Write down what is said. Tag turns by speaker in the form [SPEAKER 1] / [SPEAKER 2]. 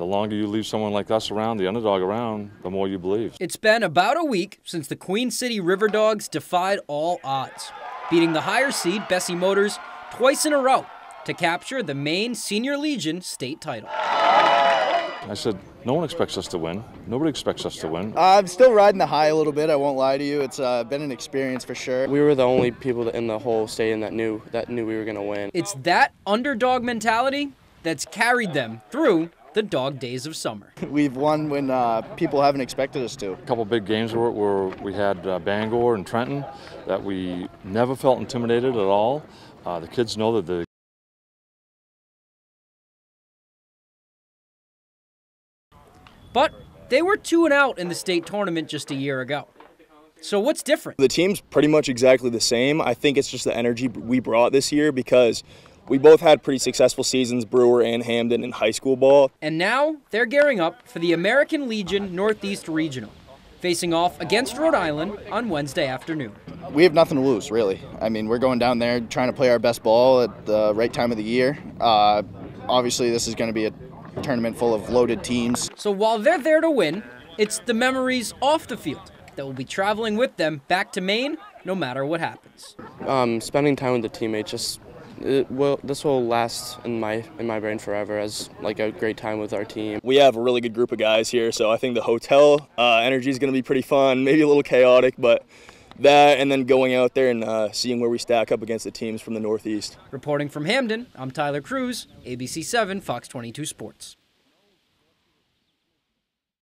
[SPEAKER 1] the longer you leave someone like us around, the underdog around, the more you believe.
[SPEAKER 2] It's been about a week since the Queen City Riverdogs defied all odds, beating the higher seed Bessey Motors twice in a row to capture the Maine Senior Legion state title.
[SPEAKER 1] I said, no one expects us to win. Nobody expects us to win.
[SPEAKER 3] I'm still riding the high a little bit. I won't lie to you. It's uh, been an experience for sure.
[SPEAKER 4] We were the only people in the whole stadium that knew that knew we were going to win.
[SPEAKER 2] It's that underdog mentality that's carried them through the dog days of summer.
[SPEAKER 3] We've won when uh, people haven't expected us to.
[SPEAKER 1] A couple big games where, where we had uh, Bangor and Trenton that we never felt intimidated at all. Uh, the kids know that the
[SPEAKER 2] But they were 2 and out in the state tournament just a year ago. So what's different?
[SPEAKER 5] The team's pretty much exactly the same. I think it's just the energy we brought this year because we both had pretty successful seasons, Brewer and Hampden, in high school ball.
[SPEAKER 2] And now they're gearing up for the American Legion Northeast Regional, facing off against Rhode Island on Wednesday afternoon.
[SPEAKER 3] We have nothing to lose, really. I mean, we're going down there trying to play our best ball at the right time of the year. Uh, obviously, this is going to be a tournament full of loaded teams.
[SPEAKER 2] So while they're there to win, it's the memories off the field that will be traveling with them back to Maine no matter what happens.
[SPEAKER 4] Um, spending time with the teammates just it will this will last in my in my brain forever as like a great time with our team.
[SPEAKER 5] We have a really good group of guys here, so I think the hotel uh, energy is going to be pretty fun, maybe a little chaotic, but that and then going out there and uh, seeing where we stack up against the teams from the Northeast.
[SPEAKER 2] Reporting from Hampden, I'm Tyler Cruz, ABC 7 Fox 22 Sports.